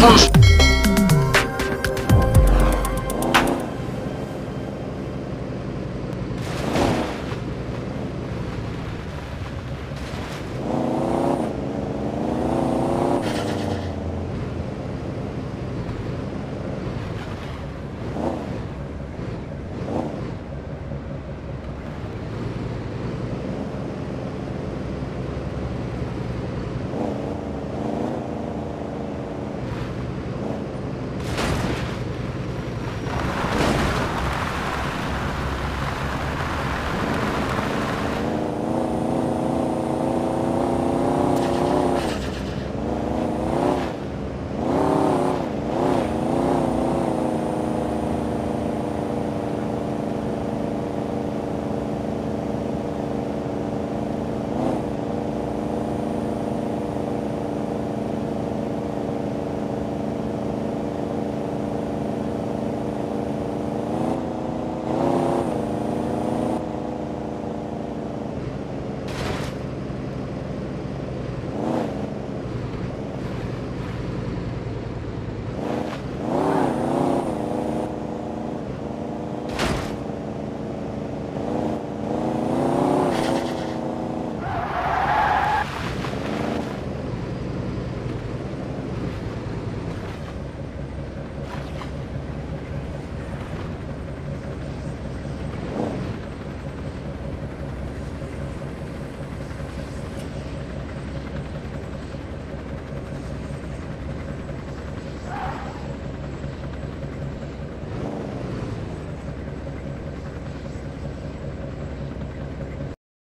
First